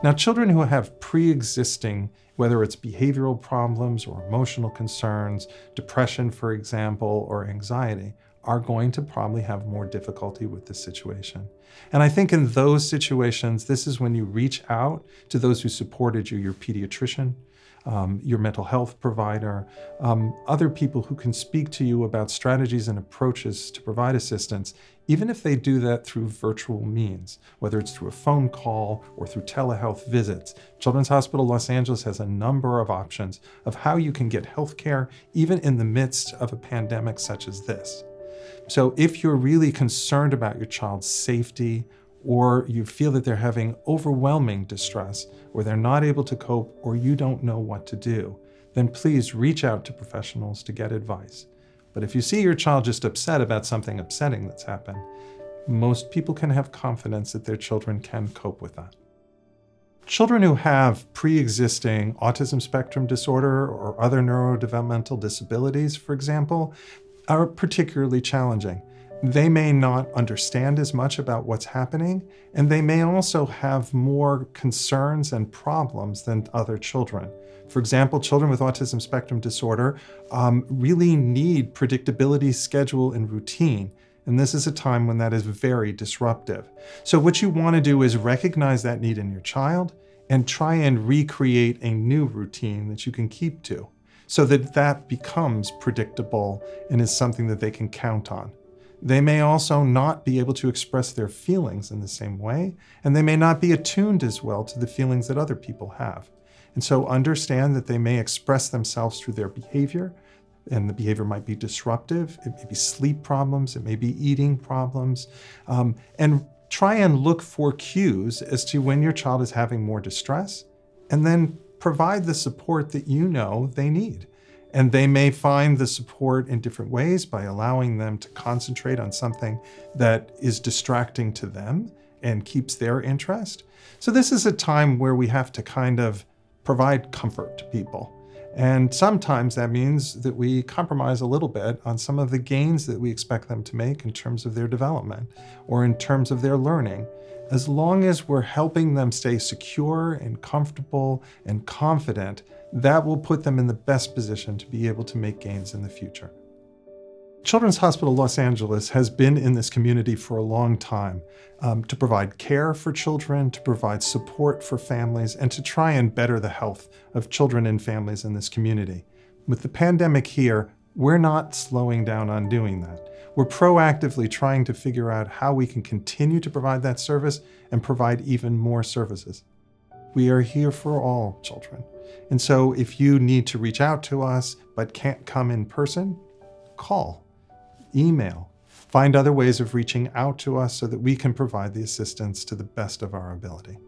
Now, children who have pre existing, whether it's behavioral problems or emotional concerns, depression, for example, or anxiety, are going to probably have more difficulty with this situation. And I think in those situations, this is when you reach out to those who supported you, your pediatrician, um, your mental health provider, um, other people who can speak to you about strategies and approaches to provide assistance, even if they do that through virtual means, whether it's through a phone call or through telehealth visits. Children's Hospital Los Angeles has a number of options of how you can get health care, even in the midst of a pandemic such as this. So if you're really concerned about your child's safety, or you feel that they're having overwhelming distress, or they're not able to cope, or you don't know what to do, then please reach out to professionals to get advice. But if you see your child just upset about something upsetting that's happened, most people can have confidence that their children can cope with that. Children who have pre existing autism spectrum disorder or other neurodevelopmental disabilities, for example, are particularly challenging. They may not understand as much about what's happening, and they may also have more concerns and problems than other children. For example, children with autism spectrum disorder um, really need predictability, schedule, and routine. And this is a time when that is very disruptive. So, what you want to do is recognize that need in your child and try and recreate a new routine that you can keep to so that that becomes predictable and is something that they can count on. They may also not be able to express their feelings in the same way, and they may not be attuned as well to the feelings that other people have. And so understand that they may express themselves through their behavior, and the behavior might be disruptive. It may be sleep problems, it may be eating problems. Um, and try and look for cues as to when your child is having more distress, and then provide the support that you know they need. And they may find the support in different ways by allowing them to concentrate on something that is distracting to them and keeps their interest. So, this is a time where we have to kind of provide comfort to people. And sometimes that means that we compromise a little bit on some of the gains that we expect them to make in terms of their development or in terms of their learning as long as we're helping them stay secure and comfortable and confident, that will put them in the best position to be able to make gains in the future. Children's Hospital Los Angeles has been in this community for a long time um, to provide care for children, to provide support for families, and to try and better the health of children and families in this community. With the pandemic here, we're not slowing down on doing that. We're proactively trying to figure out how we can continue to provide that service and provide even more services. We are here for all children. And so if you need to reach out to us but can't come in person, call, email, find other ways of reaching out to us so that we can provide the assistance to the best of our ability.